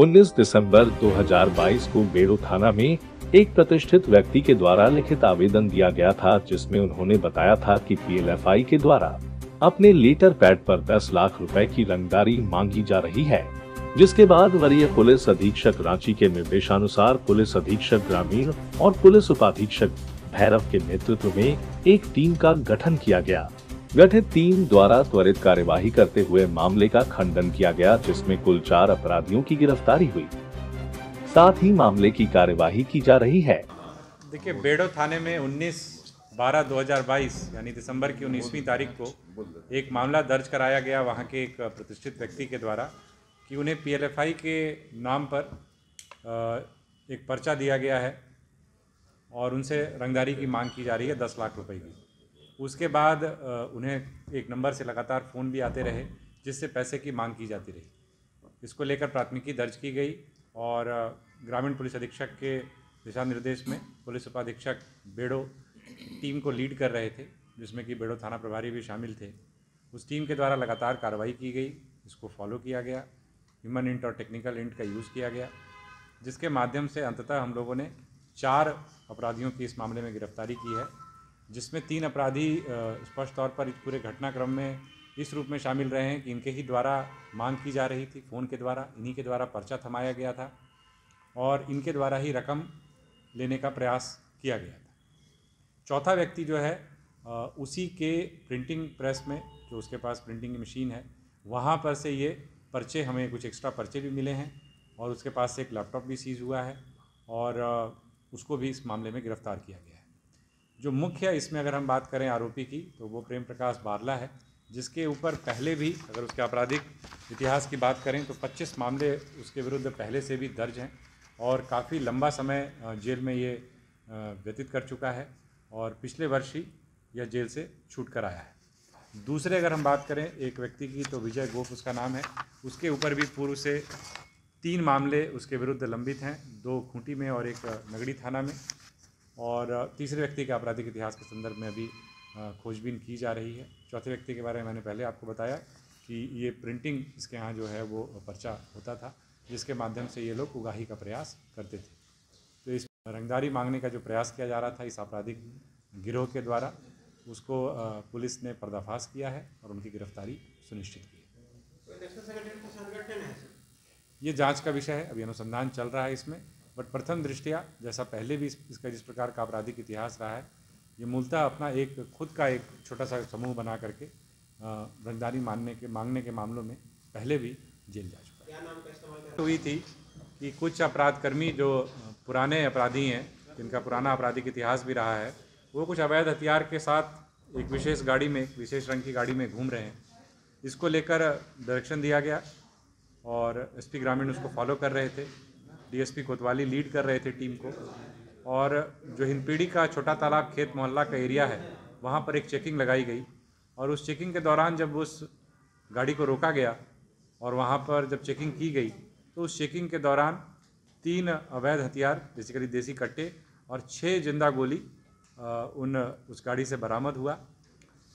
19 दिसंबर 2022 को बेड़ो थाना में एक प्रतिष्ठित व्यक्ति के द्वारा लिखित आवेदन दिया गया था, जिसमें उन्होंने बताया था कि पीएलएफआई के द्वारा अपने लेटर पैड पर 10 लाख रुपए की रंगदारी मांगी जा रही है, जिसके बाद वरीय पुलिस अधीक्षक रांची के निर्देशानुसार पुलिस अधीक्षक ग्रामीण और पुलिस उपाधीक्षक भैरव के नेतृत्व में एक टीम का गठन किया गया। गठित टीम द्वारा त्वरित कार्यवाही करते हुए मामले का खंडन किया गया, जिसमें कुल चार अपराधियों की गिरफ्तारी हुई। साथ ही मामले की कार्यवाही की जा रही है। देखिए, बेड़ो थाने में 19 बारह 2022 यानी दिसंबर की उन्नीसवीं तारीख को एक मामला दर्ज कराया गया वहाँ के एक प्रतिष्ठित व्यक्ति के द्वारा कि उन्हें पीएलएफआई के नाम पर एक पर्चा दिया गया है और उनसे रंगदारी की मांग की जा रही है दस लाख रुपए की। उसके बाद उन्हें एक नंबर से लगातार फ़ोन भी आते रहे, जिससे पैसे की मांग की जाती रही। इसको लेकर प्राथमिकी दर्ज की गई और ग्रामीण पुलिस अधीक्षक के दिशा निर्देश में पुलिस उपाधीक्षक बेड़ो टीम को लीड कर रहे थे, जिसमें कि बेड़ो थाना प्रभारी भी शामिल थे। उस टीम के द्वारा लगातार कार्रवाई की गई, इसको फॉलो किया गया। ह्यूमन इंट और टेक्निकल इंट का यूज़ किया गया, जिसके माध्यम से अंततः हम लोगों ने चार अपराधियों की इस मामले में गिरफ्तारी की है। जिसमें तीन अपराधी स्पष्ट तौर पर इस पूरे घटनाक्रम में इस रूप में शामिल रहे हैं कि इनके ही द्वारा मांग की जा रही थी, फ़ोन के द्वारा, इन्हीं के द्वारा पर्चा थमाया गया था और इनके द्वारा ही रकम लेने का प्रयास किया गया था। चौथा व्यक्ति जो है उसी के प्रिंटिंग प्रेस में, जो उसके पास प्रिंटिंग मशीन है, वहाँ पर से ये पर्चे, हमें कुछ एक्स्ट्रा पर्चे भी मिले हैं और उसके पास से एक लैपटॉप भी सीज हुआ है और उसको भी इस मामले में गिरफ़्तार किया गया। जो मुख्य इसमें अगर हम बात करें आरोपी की तो वो प्रेम प्रकाश बारला है, जिसके ऊपर पहले भी, अगर उसके आपराधिक इतिहास की बात करें तो 25 मामले उसके विरुद्ध पहले से भी दर्ज हैं और काफ़ी लंबा समय जेल में ये व्यतीत कर चुका है और पिछले वर्ष ही यह जेल से छूट कर आया है। दूसरे अगर हम बात करें एक व्यक्ति की तो विजय गोप उसका नाम है। उसके ऊपर भी पूर्व से तीन मामले उसके विरुद्ध लंबित हैं, दो खूंटी में और एक नगड़ी थाना में। और तीसरे व्यक्ति के आपराधिक इतिहास के संदर्भ में अभी खोजबीन की जा रही है। चौथे व्यक्ति के बारे में मैंने पहले आपको बताया कि ये प्रिंटिंग इसके यहाँ जो है वो पर्चा होता था जिसके माध्यम से ये लोग उगाही का प्रयास करते थे। तो इस रंगदारी मांगने का जो प्रयास किया जा रहा था इस आपराधिक गिरोह के द्वारा उसको पुलिस ने पर्दाफाश किया है और उनकी गिरफ्तारी सुनिश्चित की है। ये जाँच का विषय है अभी अनुसंधान चल रहा है इसमें। बट प्रथम दृष्टिया जैसा पहले भी इसका जिस प्रकार का आपराधिक इतिहास रहा है ये मूलतः अपना एक खुद का एक छोटा सा समूह बना करके रंगदारी मानने के मांगने के मामलों में पहले भी जेल जा चुका है। हुई थी कि कुछ अपराधकर्मी जो पुराने अपराधी हैं जिनका पुराना आपराधिक इतिहास भी रहा है वो कुछ अवैध हथियार के साथ एक विशेष गाड़ी में एक विशेष रंग की गाड़ी में घूम रहे हैं। इसको लेकर डायरेक्शन दिया गया और एसपी ग्रामीण उसको फॉलो कर रहे थे। डीएसपी कोतवाली लीड कर रहे थे टीम को। और जो हिंदपीढ़ी का छोटा तालाब खेत मोहल्ला का एरिया है, वहाँ पर एक चेकिंग लगाई गई। और उस चेकिंग के दौरान जब उस गाड़ी को रोका गया और वहाँ पर जब चेकिंग की गई तो उस चेकिंग के दौरान तीन अवैध हथियार, बेसिकली देसी कट्टे और छः ज़िंदा गोली उन, उस गाड़ी से बरामद हुआ।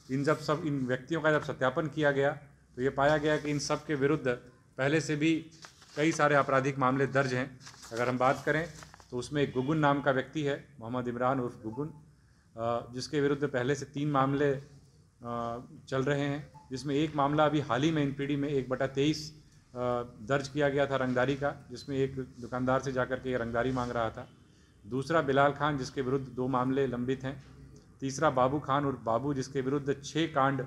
इन जब सब, इन व्यक्तियों का जब सत्यापन किया गया तो ये पाया गया कि इन सब के विरुद्ध पहले से भी कई सारे आपराधिक मामले दर्ज हैं। अगर हम बात करें तो उसमें एक गुगुन नाम का व्यक्ति है, मोहम्मद इमरान उर्फ़ गुगुन जिसके विरुद्ध पहले से तीन मामले चल रहे हैं, जिसमें एक मामला अभी हाल ही में पीढ़ी में एक बटा तेईस दर्ज किया गया था रंगदारी का, जिसमें एक दुकानदार से जाकर के रंगदारी मांग रहा था। दूसरा बिलाल खान, जिसके विरुद्ध दो मामले लंबित हैं। तीसरा बाबू खान उर्फ़ बाबू, जिसके विरुद्ध छः कांड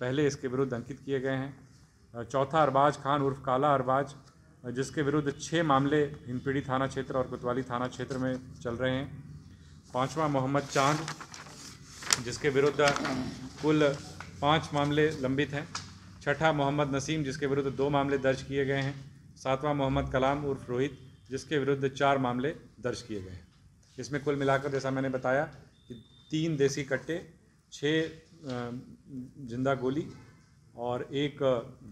पहले इसके विरुद्ध अंकित किए गए हैं। चौथा अरबाज खान उर्फ़ काला अरबाज जिसके विरुद्ध छः मामले हिंदपीढ़ी थाना क्षेत्र और कोतवाली थाना क्षेत्र में चल रहे हैं। पांचवा मोहम्मद चाँद, जिसके विरुद्ध कुल पाँच मामले लंबित हैं। छठा मोहम्मद नसीम, जिसके विरुद्ध दो मामले दर्ज किए गए हैं। सातवां मोहम्मद कलाम उर्फ़ रोहित, जिसके विरुद्ध चार मामले दर्ज किए गए हैं। इसमें कुल मिलाकर जैसा मैंने बताया कि तीन देसी कट्टे छः ज़िंदा गोली और एक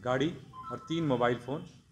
गाड़ी और तीन मोबाइल फ़ोन।